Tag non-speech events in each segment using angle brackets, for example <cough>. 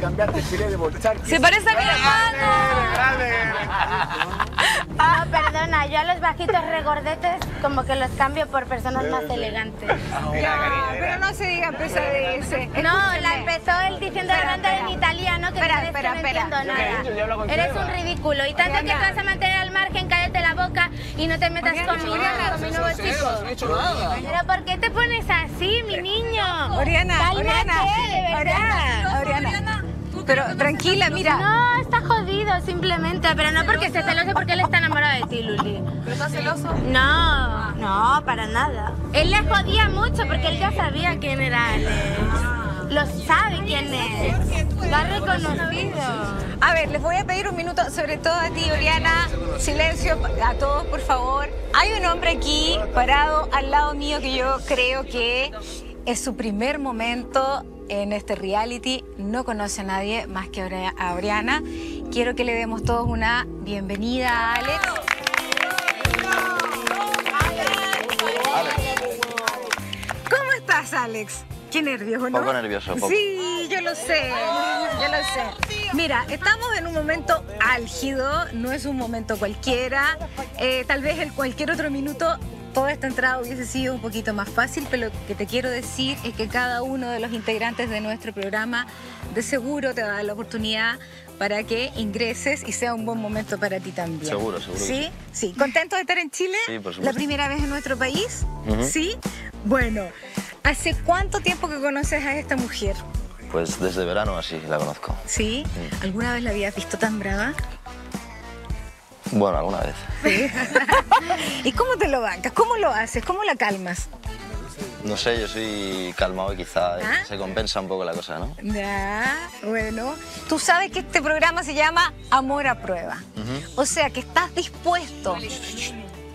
cambiarte Chile de Bolchar. Se parece a mi hermano. Grande. No, perdona, yo a los bajitos regordetes como que los cambio por personas más elegantes. Ya, pero no se digan pesadeces. No, la empezó él diciendo Espera, hablando en espera. italiano que Espera, espera, no espera. entiendo nada. Eres un ridículo y tanto que te vas a mantener y no te metas Oriana, conmigo, Oriana, con mi nuevo chico. no he hecho nada. Pero ¿por qué te pones así, mi niño? Oriana, Cálmate, Oriana, de. Oriana, Oriana. Pero tranquila, mira. No, está jodido simplemente, pero no porque esté celoso, porque él está enamorado de ti, Luli. ¿Pero estás celoso? No, no, para nada. Él le jodía mucho porque él ya sabía quién era Alex. Lo sabe quién es. Lo ha reconocido. A ver, les voy a pedir un minuto, sobre todo a ti, Oriana. Silencio a todos, por favor. Hay un hombre aquí parado al lado mío que yo creo que es su primer momento en este reality. No conoce a nadie más que a Oriana. Quiero que le demos todos una bienvenida a Alex. ¿Cómo estás, Alex? Qué nervioso, ¿no? Poco nervioso, poco. Sí, yo lo sé, yo lo sé. Mira, estamos en un momento álgido, no es un momento cualquiera. Eh, tal vez en cualquier otro minuto toda esta entrada hubiese sido un poquito más fácil, pero lo que te quiero decir es que cada uno de los integrantes de nuestro programa de seguro te va a dar la oportunidad para que ingreses y sea un buen momento para ti también. Seguro, seguro ¿Sí? Sí. ¿Contento de estar en Chile? Sí, por supuesto. ¿La primera vez en nuestro país? ¿Sí? Bueno, ¿hace cuánto tiempo que conoces a esta mujer? Pues desde verano así la conozco. ¿Sí? Mm. ¿Alguna vez la habías visto tan brava? Bueno, alguna vez. <laughs> ¿Y cómo te lo bancas? ¿Cómo lo haces? ¿Cómo la calmas? No sé, yo soy calmado y quizá eh, ¿Ah? se compensa un poco la cosa, ¿no? Ya, bueno. Tú sabes que este programa se llama Amor a Prueba. O sea que estás dispuesto,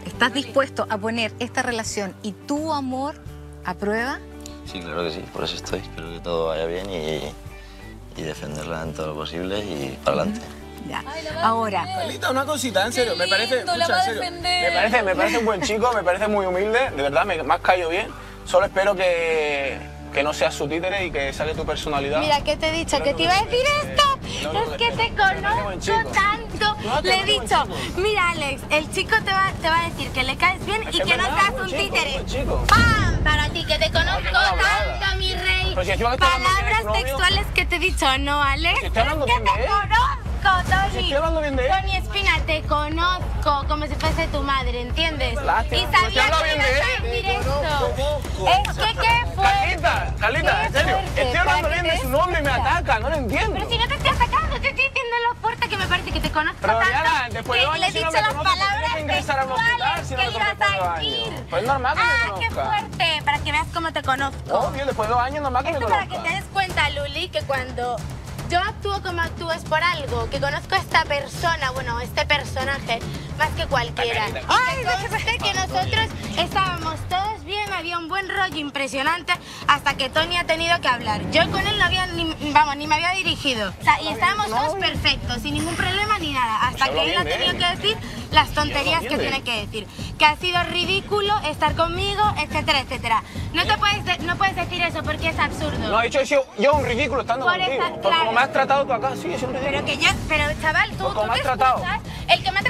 estás dispuesto a poner esta relación y tu amor a prueba. Sí, claro que sí, por eso estoy. Espero que todo vaya bien y, y defenderla en todo lo posible y para adelante. Ya. Ahora, Carlita, una cosita, en serio, me parece, lindo, escucha, en serio, me parece, me parece un buen chico, me parece muy humilde, de verdad, me, me has caído bien. Solo espero que, que no seas su títere y que saque tu personalidad. Mira, ¿qué te he dicho? ¿Que te iba a decir esto? Es que te conozco chico. Le he dicho, mira, Alex, el chico te va, te va a decir que le caes bien y que no seas un títere. ¡Pam! Para ti, que te conozco tanto, mi rey. Palabras textuales que te he dicho, ¿no, Alex? Es que te conozco, Tony. Tony Espina, te conozco como si fuese tu madre, ¿entiendes? Y sabía que decir esto. Es que qué fuerte. Carlita, Carlita, Qué en serio, estoy hablando bien de su nombre y me ataca, no lo entiendo. Pero si no te estoy atacando, te estoy diciendo lo fuerte que me parece que te conozco Pero, tanto. Oriana, después que le he años si no dicho me las palabras tienes que ingresar al hospital textuales que me ibas a años. Pues es normal que me Ah, qué fuerte, para que veas cómo te conozco. Obvio, después de dos años normal que me Esto para que te des cuenta, Luli, que cuando yo actúo como actúo es por algo, que conozco a esta persona, bueno, este personaje, más que cualquiera. Ay, Y que que nosotros estábamos todos había un buen rollo impresionante, hasta que Tony ha tenido que hablar. Yo con él no había ni, vamos, ni me había dirigido. O sea, y estábamos todos perfectos, sin ningún problema ni nada, hasta Se que él ha tenido él. que decir las tonterías que tiene que decir. Que ha sido ridículo estar conmigo, etcétera, etcétera. No te puedes, de- no puedes decir eso porque es absurdo. No, he hecho yo, yo un ridículo estando Por contigo. esa- Por claro. como me has tratado tú acá, sí, es un ridículo. Pero que yo, pero chaval, tú, Pues como tú me has te tratado. El que me ha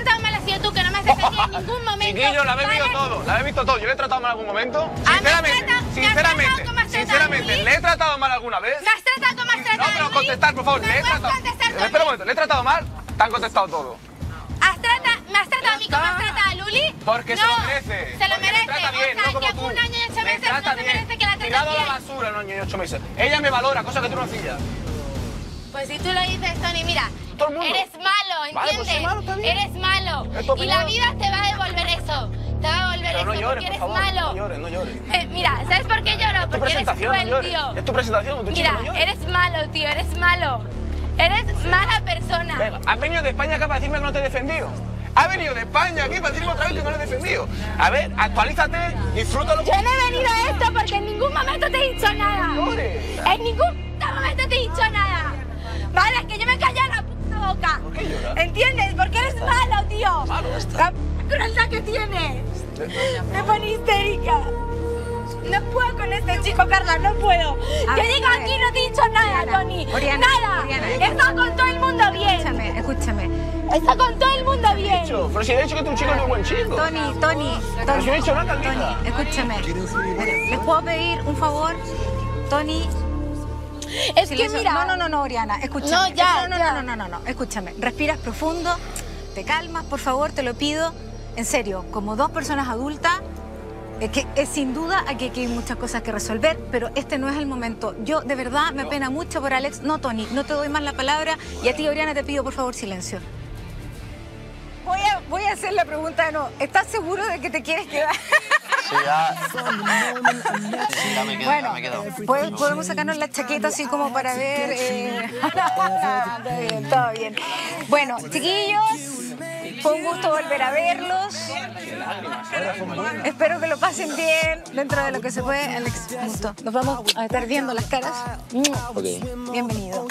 tratado tú, que no me has defendido en ningún momento. Chiquillo, la habéis visto todo, la habéis visto todo. Yo le he tratado mal en algún momento. Ah, ¿me has Sinceramente, tratado- sinceramente, tratado tratado, sinceramente? ¿le he tratado mal alguna vez? ¿Me has tratado como has No, tratado pero a mí? contestar, por favor, ¿Me le he tratado. contestar, Espera un momento, le he tratado mal, te han contestado todo. ¿Has trata- ¿Me has tratado a mí como has tratado a Luli? Porque no, se lo merece. Se lo merece. trata bien, no como tú. Me trata no se bien. merece que la trates Tirado a la basura año y ocho meses. Ella me valora, cosa que tú no hacías. Pues si tú lo dices, Tony, mira, Todo el mundo. eres malo, Vale, pues ¿entiendes? soy malo, está bien. eres malo. Y la vida te va a devolver eso. Te va a devolver Pero eso no llores, porque por eres favor. malo. No llores, no llores. Eh, mira, ¿sabes por qué lloro? Es tu Porque eres presentación, no cruel, llores. tío. Es tu presentación, tu Mira, no eres malo, tío, eres malo. Eres mala persona. Venga, has venido de España acá para decirme que no te he defendido. Has venido de España aquí para decirme otra vez que no te he defendido. A ver, actualízate, disfrútalo. Yo no he venido a esto porque en ningún momento te he dicho nada. llores. En ningún ¿Entiendes? Porque eres malo, tío. Malo, está. La crueldad que tienes. Me pone histérica. No puedo con este chico, Carla, no puedo. A Yo ver, ver. aquí, no te he dicho nada, Oriana, Tony. Oriana, nada. Oriana, Está con todo el mundo bien. Escúchame, escúchame. Está con todo el mundo bien. Chico, Pero si he dicho que tu chico no es buen chico. Tony, Tony, Pero si no he Tony, dicho nada, Tony, escúchame. ¿Les puedo pedir un favor? Tony, Es que mira. No, no, no, no, Oriana, escúchame. No, ya, no, no, ya. no, no, no, no, escúchame. Respiras profundo, te calmas, por favor, te lo pido. En serio, como dos personas adultas, eh, que es sin duda aquí aquí hay muchas cosas que resolver, pero este no es el momento. Yo de verdad me apena mucho por Alex. No, Tony, no te doy más la palabra. Y a ti, Oriana, te pido por favor silencio. Voy a, voy a hacer la pregunta de nuevo. ¿Estás seguro de que te quieres quedar? Sí, ya. Sí, ya me quedo, Bueno, ya me quedo. ¿pod- podemos sacarnos la chaqueta así como para ver. eh, bien, <laughs> todo bien. Bueno, chiquillos, fue un gusto volver a verlos. Espero que lo pasen bien dentro de lo que se puede. Alex, un gusto. Nos vamos a estar viendo las caras. Ok. Bienvenido.